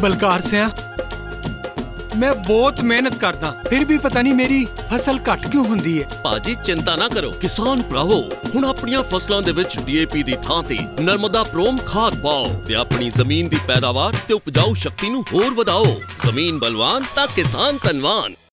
ਬਲਕਾਰ ਸਿਆ। ਮੈਂ ਬਹੁਤ ਮਿਹਨਤ ਕਰਦਾ, ਫਿਰ ਵੀ ਪਤਾ ਨਹੀਂ ਮੇਰੀ ਫਸਲ ਘੱਟ ਕਿਉਂ ਹੁੰਦੀ ਹੈ ਭਾਜੀ, ਚਿੰਤਾ ਨਾ ਕਰੋ। ਕਿਸਾਨ ਭਰਾਵੋ, ਹੁਣ ਆਪਣੀਆਂ ਫਸਲਾਂ ਦੇ ਵਿੱਚ ਡੀਏਪੀ ਦੀ ਥਾਂ ਤੇ ਨਰਮਦਾ ਪ੍ਰੋਮ ਖਾਦ ਪਾਓ ਤੇ ਆਪਣੀ ਜ਼ਮੀਨ ਦੀ ਪੈਦਾਵਾਰ ਤੇ ਉਪਜਾਊ ਸ਼ਕਤੀ ਨੂੰ ਹੋਰ ਵਧਾਓ। ਜ਼ਮੀਨ ਬਲਵਾਨ ਤਾਂ ਕਿਸਾਨ ਧਨਵਾਨ।